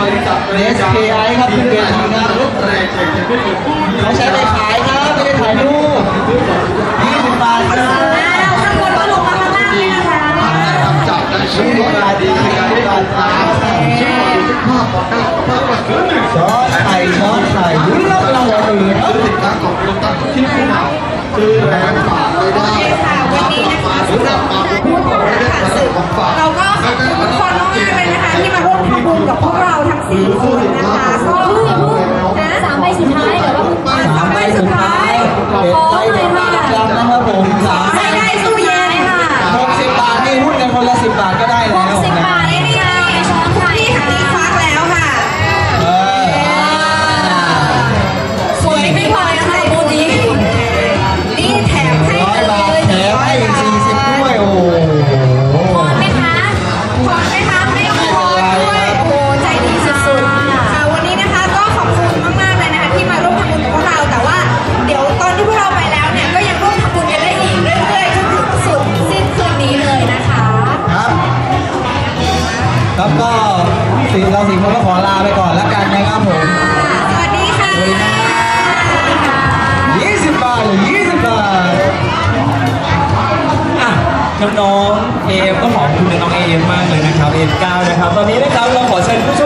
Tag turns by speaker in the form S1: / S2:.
S1: บริษัท
S2: SKI ครับขึ้นเวทีครับ
S1: รถแรงเก่งไม่เคยพูด
S2: เขาใช้ไปขายครับไม่ได้ถ่ายรูป20บาทครับ
S3: แล้วข้างบนก็ลงมาข้างล่างเลยนะคะ
S1: ทำจากได้ชิ้นรถแรงดีในการได้การตามชิ้นรถดูภาพของการภาพว่าคือหนึ่ง
S2: ช้อนไข่ช้อน บุ
S3: ญกับพวกเราทั้งสี่คนนะคะก็
S4: นะสามใบสุดท้ายเดี๋ยวเรา
S3: มาสามใบสุดท้าย
S2: เป็นไส้ดอกดำนะครับผมสาม
S3: ไม่ได้ตู้เย็นค่ะ
S2: หกสิบบาทนี่หุ้นกันคนละสิบบาทก็ได้ ครับก็สี่เราสี่คนก็ขอลาไปก่อนแล้วกันนะครับผม
S3: สวัสดีค่ะ
S2: ยี่สิบบาทหรือยี่สิบบาท
S5: อะน้องๆเอฟก็ขอบคุณน้องเอฟมากเลยนะครับเอฟเก้านะครับ ตอนนี้นะครับเราขอเชิญผู้โชคดี